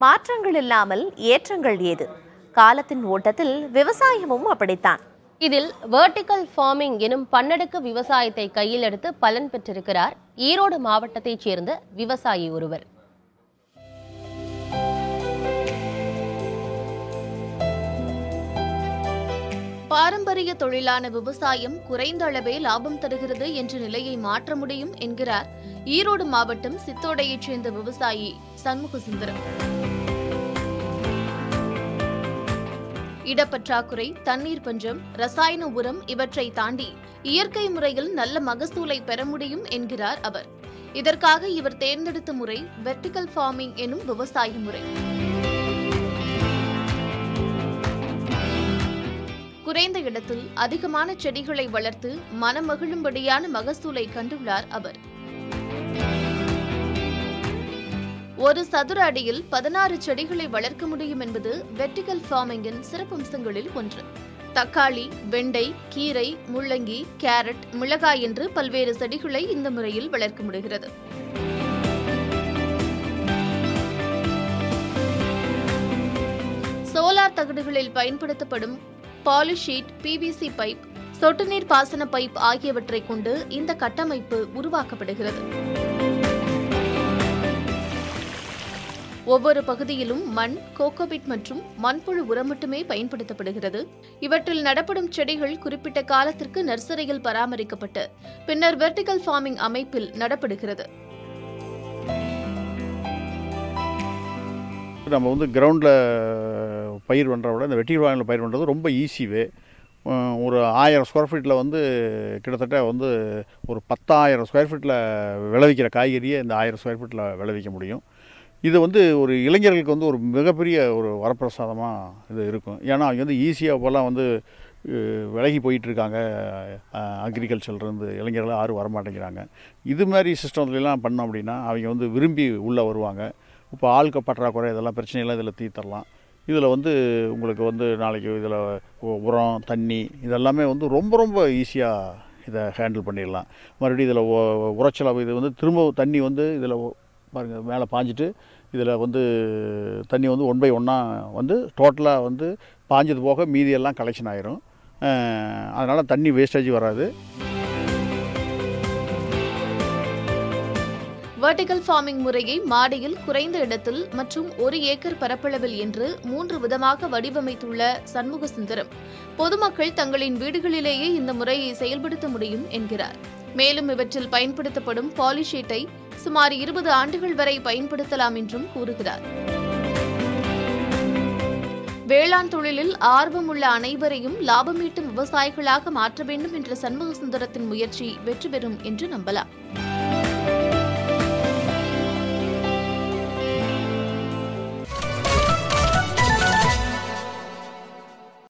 மாற்றங்கள் இல்லாமல் ஏற்றங்கள் ஏது? காலத்தின் ஓட்டத்தில் விவசாயமும் அப்படித்தான். இதில் வெர்டிக்கல் ஃபார்மிங் எனும் பன்னடுக்கு விவசாயத்தை கையில் எடுத்து பலன் பெற்றிருக்கிறார் ஈரோடு மாவட்டத்தைச் சேர்ந்த விவசாயி ஒருவர். பாரம்பரிய தொழிலான விவசாயம் குறைந்த அளவே லாபம் தருகிறது என்ற நிலையை மாற்ற முடியும் என்கிறார் ஈரோடு மாவட்டம் சித்தோடையைச் சேர்ந்த விவசாயி சண்முக சுந்தரம் இடப்பற்றாக்குறை தண்ணீர் பஞ்சம் ரசாயன உரம் இவற்றை தாண்டி இயற்கை முறையில் நல்ல மகசூலை பெற முடியும் என்கிறார் அவர். இதற்காக இவர் தேர்ந்தெடுத்த முறை வெர்டிக்கல் ஃபார்மிங் எனும் விவசாய முறை. குறைந்த இடத்தில் அதிகமான செடிகளை வளர்த்து மனமகிழும்படியான மகசூலை கண்டுள்ளார் அவர். ஒரு சதுர அடியில் பதினாறு செடிகளை வளர்க்க முடியும் என்பது வெர்டிகல் ஃபார்மிங்கின் சிறப்பம்சங்களில் ஒன்று. தக்காளி வெண்டை கீரை முள்ளங்கி கேரட் மிளகாய் என்று பல்வேறு செடிகளை இந்த முறையில் வளர்க்க முடிகிறது. சோலார் தகடுகளில் பயன்படுத்தப்படும் பாலிஷீட் பிவிசி பைப் சொட்டு நீர் பாசன பைப் ஆகியவற்றை கொண்டு இந்த கட்டமைப்பு உருவாக்கப்படுகிறது. ஒவ்வொரு பகுதியிலும் மண் கோகோபிட் மற்றும் மண்புழு உரம் மட்டுமே பயன்படுத்தப்படுகிறது. இவற்றில் நடப்படும் செடிகள் குறிப்பிட்ட காலத்திற்கு நர்சரியில் பராமரிக்கப்பட்டு பின்னர் வெர்டிகல் ஃபார்மிங் அமைப்பில் நடப்படுகிறது. நம்ம வந்து கிரவுண்டில் பயிர் பண்ணுறத விட இந்த வெட்டி வாங்கில் பயிர் பண்ணுறது ரொம்ப ஈஸிவே ஒரு ஆயிரம் ஸ்கொயர் ஃபீட்டில் வந்து கிட்டத்தட்ட வந்து ஒரு பத்தாயிரம் ஸ்கொயர் ஃபீட்டில் விளைவிக்கிற காய்கறியை இந்த ஆயிரம் ஸ்கொயர் ஃபீட்டில் விளைவிக்க முடியும். இது வந்து ஒரு இளைஞர்களுக்கு வந்து ஒரு மிகப்பெரிய ஒரு வரப்பிரசாதமாக இது இருக்கும். ஏன்னா அவங்க வந்து ஈஸியாக இப்போல்லாம் வந்து விலகி போயிட்டுருக்காங்க. அக்ரிகல்ச்சர்லேருந்து இளைஞர்கள் யாரும் வரமாட்டேங்கிறாங்க. இது மாதிரி சிஸ்டத்துலலாம் பண்ணோம் அப்படின்னா அவங்க வந்து விரும்பி உள்ளே வருவாங்க. இப்போ ஆளுக்கு பற்றாக்குறை இதெல்லாம் பிரச்சனையெல்லாம் இதில் தீர்த்தரலாம் இதில் வந்து உங்களுக்கு வந்து நாளைக்கு இதில் உரம் தண்ணி இதெல்லாமே வந்து ரொம்ப ரொம்ப ஈஸியாக இதை ஹேண்டில் பண்ணிடலாம். மறுபடியும் இதில் உரச்சலவு இது வந்து திரும்ப தண்ணி வந்து இதில் பாருங்கள் மேலே பாஞ்சிட்டு இதில் வந்து தண்ணி வந்து ஒன் பை ஒன்னாக வந்து டோட்டலாக வந்து பாஞ்சது போக மீதியெல்லாம் கலெக்ஷன் ஆயிரும். அதனால் தண்ணி வேஸ்டேஜ் வராது. வெர்டிகல் ஃபார்மிங் முறையை மாடியில் குறைந்த இடத்தில் மற்றும் ஒரு ஏக்கர் பரப்பளவில் என்று மூன்று விதமாக வடிவமைத்துள்ள சண்முக சுந்தரம். பொதுமக்கள் தங்களின் வீடுகளிலேயே இந்த முறையை செயல்படுத்த முடியும் என்கிறார். மேலும் இவற்றில் பயன்படுத்தப்படும் பாலிஷீட்டை சுமார் இருபது ஆண்டுகள் வரை பயன்படுத்தலாம் என்றும் கூறுகிறார். வேளாண் தொழிலில் ஆர்வமுள்ள அனைவரையும் லாபமீட்டும் விவசாயிகளாக மாற்ற வேண்டும் என்ற சண்முக சுந்தரத்தின் முயற்சி வெற்றி பெறும் என்று நம்பலாம்.